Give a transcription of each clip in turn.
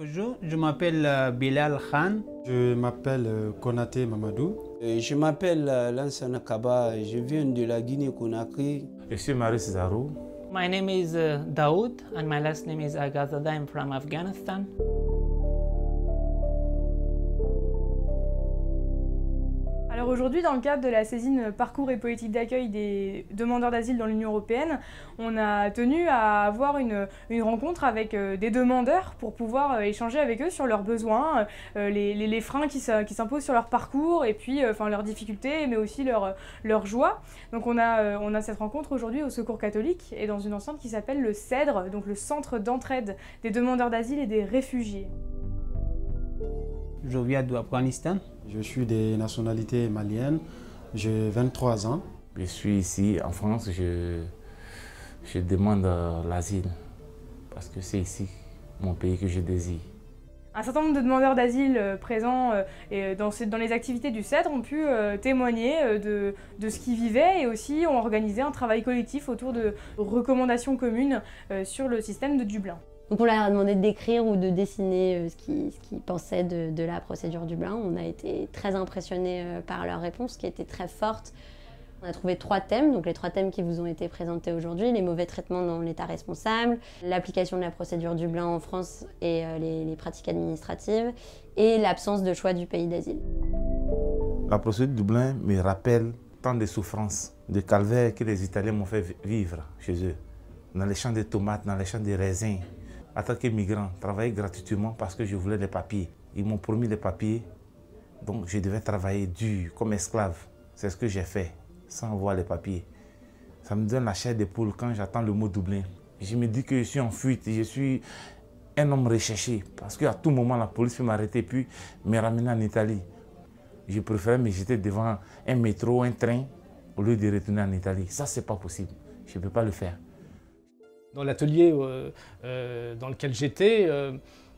Bonjour, je m'appelle euh, Bilal Khan. Je m'appelle euh, Konate Mamadou. Euh, Je m'appelle Lansana Kaba, je viens de la Guinée-Conakry. Je suis Maurice Zarou. My name is uh, Daoud and my last name is Agazada. I'm from Afghanistan. Aujourd'hui, dans le cadre de la saisine parcours et politique d'accueil des demandeurs d'asile dans l'Union européenne, on a tenu à avoir une, rencontre avec euh, des demandeurs pour pouvoir euh, échanger avec eux sur leurs besoins, euh, les, freins qui s'imposent sur leur parcours et puis leurs difficultés, mais aussi leurs leur joie. Donc on a, on a cette rencontre aujourd'hui au Secours catholique et dans une enceinte qui s'appelle le CEDRE, donc le Centre d'entraide des demandeurs d'asile et des réfugiés. Je viens d'Afghanistan. Je suis des nationalités maliennes. J'ai 23 ans. Je suis ici en France, je, je demande euh, l'asile parce que c'est ici mon pays que je désire. Un certain nombre de demandeurs d'asile euh, présents euh, et dans, les activités du CEDRE ont pu témoigner de, de ce qu'ils vivaient et aussi ont organisé un travail collectif autour de recommandations communes sur le système de Dublin. Donc on leur a demandé de décrire ou de dessiner euh, ce qu'ils pensaient de, la procédure Dublin. On a été très impressionnés euh, par leurs réponses qui étaient très fortes. On a trouvé trois thèmes, donc les trois thèmes qui vous ont été présentés aujourd'hui, les mauvais traitements dans l'État responsable, l'application de la procédure Dublin en France et euh, les, les pratiques administratives, et l'absence de choix du pays d'asile. La procédure Dublin me rappelle tant de souffrances, de calvaires que les Italiens m'ont fait vi- vivre chez eux. Dans les champs de tomates, dans les champs de raisins. En tant que migrant, travailler gratuitement parce que je voulais les papiers. Ils m'ont promis les papiers, donc je devais travailler dur, comme esclave. C'est ce que j'ai fait, sans avoir les papiers. Ça me donne la chair de poule quand j'attends le mot Dublin. Je me dis que je suis en fuite, je suis un homme recherché. Parce qu'à tout moment, la police peut m'arrêter puis me ramener en Italie. Je préfère me jeter devant un métro, un train, au lieu de retourner en Italie. Ça, c'est pas possible. Je ne peux pas le faire. Dans l'atelier euh, euh, dans lequel j'étais, euh,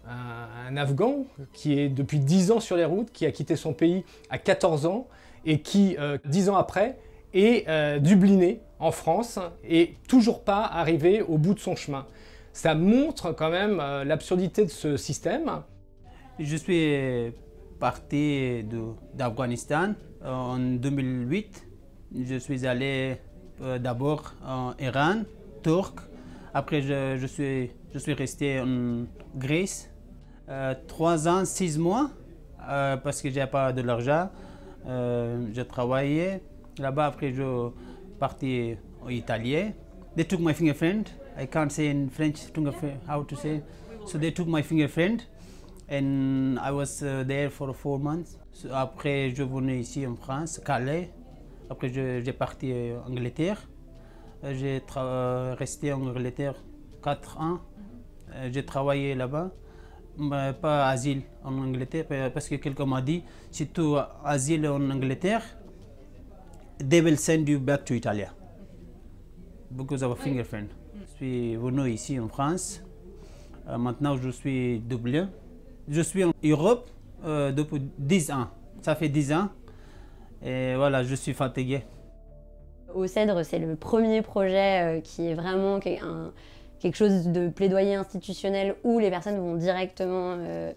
un, Afghan qui est depuis 10 ans sur les routes, qui a quitté son pays à 14 ans et qui, euh, 10 ans après, est dubliné en France et toujours pas arrivé au bout de son chemin. Ça montre quand même l'absurdité de ce système. Je suis parti d'Afghanistan en 2008. Je suis allé d'abord en Iran, Turc. Après, je, je suis, je suis resté en Grèce. Euh, trois ans, six mois, euh, parce que j'ai pas de l'argent. Euh, je travaillais là-bas. Après, je parti en Italie. They took my fingerprint. I can't say in French how to say. So they took my fingerprint and I was uh, there for four months. So, après, je venais ici en France, Calais. Après, j'ai parti en Angleterre. Euh, J'ai euh, resté en Angleterre 4 ans. Euh, J'ai travaillé là-bas. Mais pas asile en Angleterre parce que quelqu'un m'a dit si tu as asile en Angleterre, they will send you back to Italy because of a fingerprint. Je suis venu ici en France. Euh, maintenant, je suis doublé. Je suis en Europe euh, depuis 10 ans. Ça fait 10 ans. Et voilà, je suis fatigué. Au CEDRE, c'est le premier projet euh, qui est vraiment que- quelque chose de plaidoyer institutionnel où les personnes vont directement euh,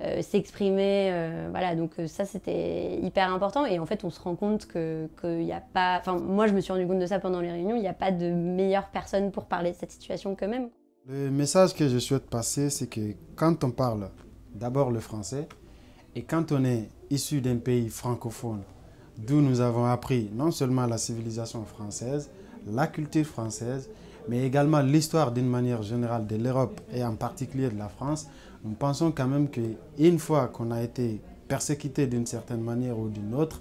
euh, s'exprimer. voilà, donc ça c'était hyper important. Et en fait, on se rend compte que qu'il n'y a pas. Enfin, moi, je me suis rendu compte de ça pendant les réunions. Il n'y a pas de meilleure personne pour parler de cette situation qu'eux-mêmes. Le message que je souhaite passer, c'est que quand on parle d'abord le français et quand on est issu d'un pays francophone, d'où nous avons appris non seulement la civilisation française, la culture française, mais également l'histoire d'une manière générale de l'Europe et en particulier de la France, nous pensons quand même qu'une fois qu'on a été persécuté d'une certaine manière ou d'une autre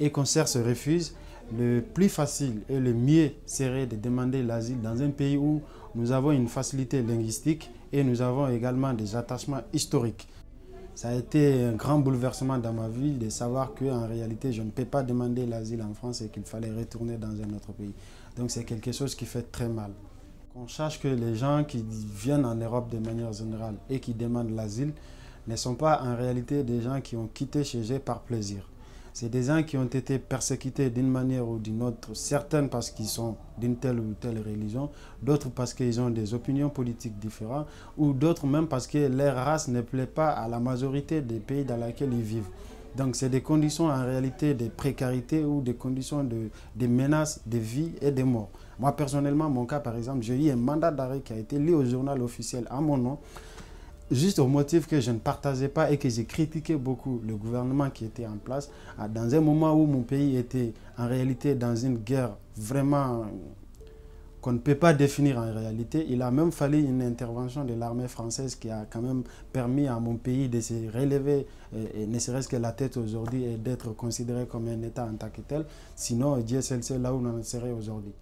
et qu'on cherche refuge, le plus facile et le mieux serait de demander l'asile dans un pays où nous avons une facilité linguistique et nous avons également des attachements historiques. Ça a été un grand bouleversement dans ma vie de savoir qu'en réalité, je ne peux pas demander l'asile en France et qu'il fallait retourner dans un autre pays. Donc c'est quelque chose qui fait très mal. Qu'on sache que les gens qui viennent en Europe de manière générale et qui demandent l'asile ne sont pas en réalité des gens qui ont quitté chez eux par plaisir. C'est des gens qui ont été persécutés d'une manière ou d'une autre, certaines parce qu'ils sont d'une telle ou telle religion, d'autres parce qu'ils ont des opinions politiques différentes, ou d'autres même parce que leur race ne plaît pas à la majorité des pays dans lesquels ils vivent. Donc c'est des conditions en réalité de précarité ou des conditions de, de menaces de vie et de mort. Moi personnellement, mon cas par exemple, j'ai eu un mandat d'arrêt qui a été lu au journal officiel à mon nom, juste au motif que je ne partageais pas et que j'ai critiqué beaucoup le gouvernement qui était en place, dans un moment où mon pays était en réalité dans une guerre vraiment qu'on ne peut pas définir en réalité. Il a même fallu une intervention de l'armée française qui a quand même permis à mon pays de se relever, et, ne serait-ce que la tête aujourd'hui, et d'être considéré comme un État en tant que tel. Sinon, Dieu seul sait là où on en serait aujourd'hui.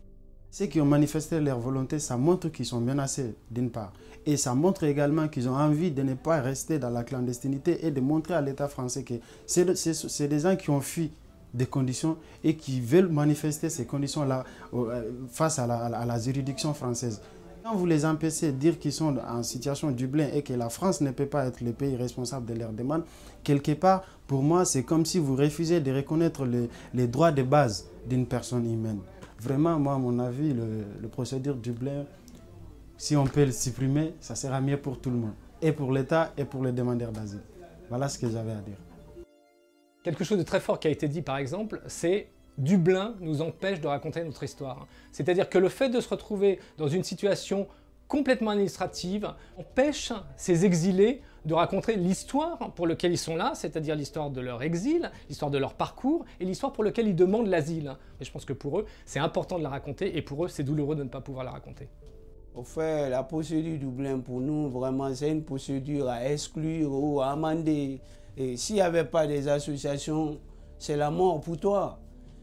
Ceux qui ont manifesté leur volonté, ça montre qu'ils sont menacés d'une part. Et ça montre également qu'ils ont envie de ne pas rester dans la clandestinité et de montrer à l'État français que c'est des gens qui ont fui des conditions et qui veulent manifester ces conditions-là euh, face à la, juridiction française. Quand vous les empêchez de dire qu'ils sont en situation Dublin et que la France ne peut pas être le pays responsable de leurs demandes, quelque part, pour moi, c'est comme si vous refusez de reconnaître les, droits de base d'une personne humaine. Vraiment, moi, à mon avis, le, procédure Dublin, si on peut le supprimer, ça sera mieux pour tout le monde, et pour l'État et pour les demandeurs d'asile. Voilà ce que j'avais à dire. Quelque chose de très fort qui a été dit par exemple, c'est Dublin nous empêche de raconter notre histoire. C'est-à-dire que le fait de se retrouver dans une situation complètement administrative empêche ces exilés de raconter l'histoire pour laquelle ils sont là, c'est-à-dire l'histoire de leur exil, l'histoire de leur parcours et l'histoire pour laquelle ils demandent l'asile. Et je pense que pour eux, c'est important de la raconter et pour eux, c'est douloureux de ne pas pouvoir la raconter. Au fait, la procédure Dublin, pour nous, vraiment, c'est une procédure à exclure ou à amender. Et s'il n'y avait pas des associations, c'est la mort pour toi.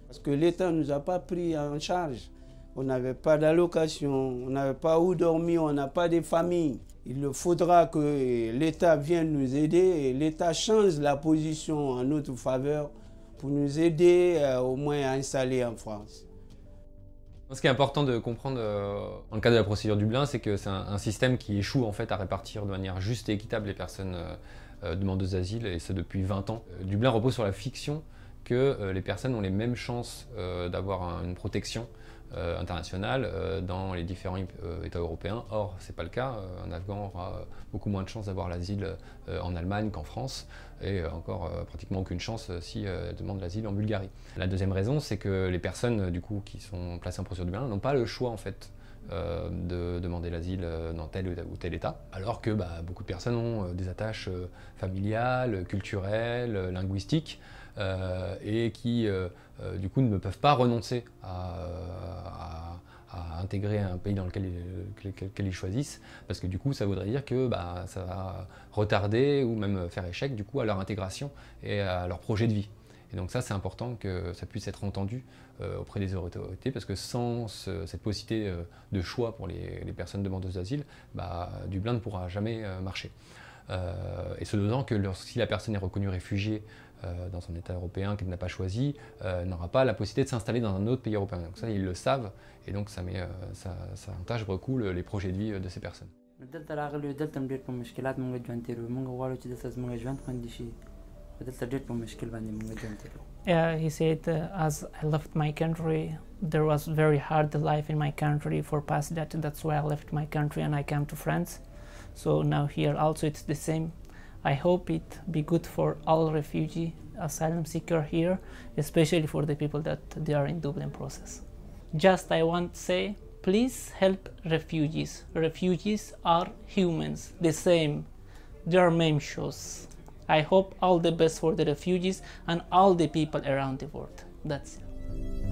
Parce que l'État ne nous a pas pris en charge. On n'avait pas d'allocation, on n'avait pas où dormir, on n'a pas de famille. Il faudra que l'État vienne nous aider et l'État change la position en notre faveur pour nous aider euh, au moins à installer en France. Ce qui est important de comprendre euh, dans le cadre de la procédure Dublin, c'est que c'est un, système qui échoue en fait à répartir de manière juste et équitable les personnes euh, euh, d'asile, et ce depuis 20 ans. Dublin repose sur la fiction que les personnes ont les mêmes chances d'avoir une protection internationale dans les différents États européens. Or, ce n'est pas le cas. un Afghan aura beaucoup moins de chances d'avoir l'asile en Allemagne qu'en France et encore pratiquement aucune chance si elle demande l'asile en Bulgarie. La deuxième raison, c'est que les personnes du coup, qui sont placées en procédure Dublin n'ont pas le choix en fait euh, de demander l'asile euh, dans tel ou tel État, alors que bah, beaucoup de personnes ont euh, des attaches familiales, culturelles, linguistiques, et qui du coup ne peuvent pas renoncer à, intégrer un pays dans lequel, ils choisissent, parce que du coup ça voudrait dire que bah, ça va retarder ou même faire échec du coup à leur intégration et à leur projet de vie. Et donc ça, c'est important que ça puisse être entendu euh, auprès des autorités, parce que sans cette possibilité euh, de choix pour les, personnes demandeuses d'asile, bah, Dublin ne pourra jamais euh, marcher. et ce d'autant que si la personne est reconnue réfugiée dans son État européen qu'elle n'a pas choisi, n'aura pas la possibilité de s'installer dans un autre pays européen. Donc ça, ils le savent, et donc ça, met, ça, ça entache beaucoup les projets de vie de ces personnes. Yeah, he said, uh, as I left my country, there was very hard life in my country for past that. That's why I left my country and I came to France. So now here also it's the same. I hope it be good for all refugee asylum seeker here, especially for the people that they are in Dublin process. Just I want to say, please help refugees. Refugees are humans, the same. They are main shows. I hope all the best for the refugees and all the people around the world. That's it.